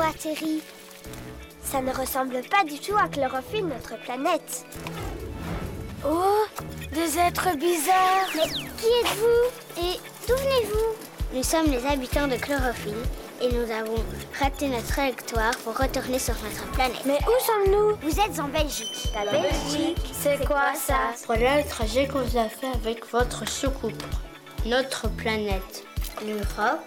atterri. Ça ne ressemble pas du tout à Chlorophylle, notre planète. Oh, des êtres bizarres. Mais qui êtes-vous Et d'où venez-vous Nous sommes les habitants de Chlorophylle et nous avons raté notre trajectoire pour retourner sur notre planète. Mais où sommes-nous Vous êtes en Belgique. La Belgique, c'est quoi ça Voilà le trajet qu'on vous a fait avec votre soucoupe. Notre planète, l'Europe,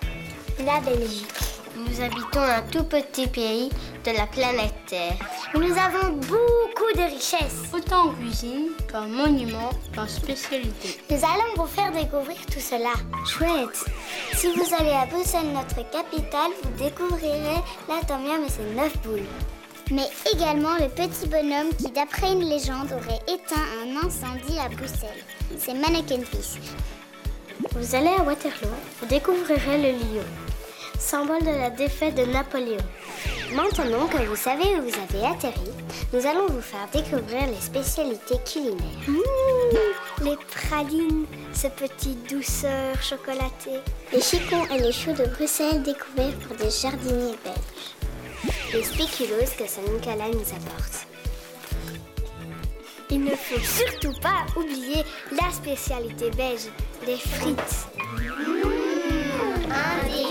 La Belgique. Nous habitons un tout petit pays de la planète Terre. Mais nous avons beaucoup de richesses. autant en cuisine qu'en monument, qu'en spécialité. Nous allons vous faire découvrir tout cela. Chouette Si vous allez à Bruxelles, notre capitale, vous découvrirez l'atomium et ses neuf boules. Mais également le petit bonhomme qui, d'après une légende, aurait éteint un incendie à Bruxelles. C'est Mannequin Peace. Vous allez à Waterloo, vous découvrirez le lion, symbole de la défaite de Napoléon. Maintenant que vous savez où vous avez atterri, nous allons vous faire découvrir les spécialités culinaires. Mmh, les pralines, ce petit douceur chocolatée. Les chicons et les choux de Bruxelles découverts par des jardiniers belges. Les spéculoos que Saint-Nicolas nous apporte. Il ne faut surtout pas oublier la spécialité belge, les frites. Un délice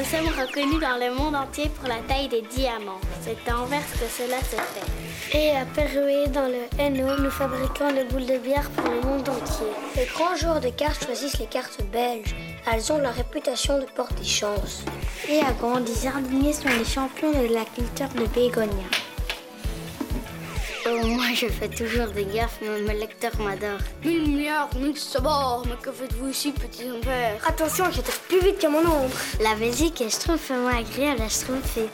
Nous sommes reconnus dans le monde entier pour la taille des diamants. C'est à Anvers que cela se fait. Et à Péroué, dans le Hainaut, nous fabriquons les boules de bière pour le monde entier. Les grands joueurs de cartes choisissent les cartes belges. Elles ont la réputation de porter chance. Et à Gand, les jardiniers sont les champions de la culture de bégonia. Oh, moi je fais toujours des gaffes, mais mon lecteur m'adore. Mille milliards, mille sabords, mais que faites-vous ici, petit père Attention, j'étais plus vite que mon ombre. La Belgique est schtroumpfement agréable à schtroumpfer.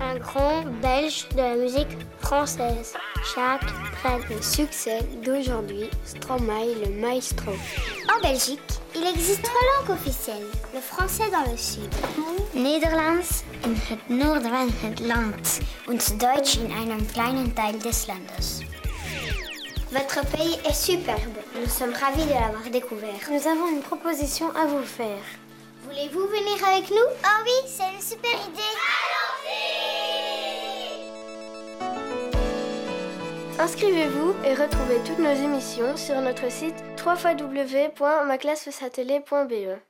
Un grand belge de la musique française, Jacques Brel. Le succès d'aujourd'hui, Stromae le maestro. En Belgique, il existe trois langues officielles. Le français dans le sud, Nederlands in het noorden van het land und Deutsch in einem kleinen Teil des Landes. Votre pays est superbe. Nous sommes ravis de l'avoir découvert. Nous avons une proposition à vous faire. Voulez-vous venir avec nous? Oh oui, c'est une super idée. Inscrivez-vous et retrouvez toutes nos émissions sur notre site www.maclassesatellé.be.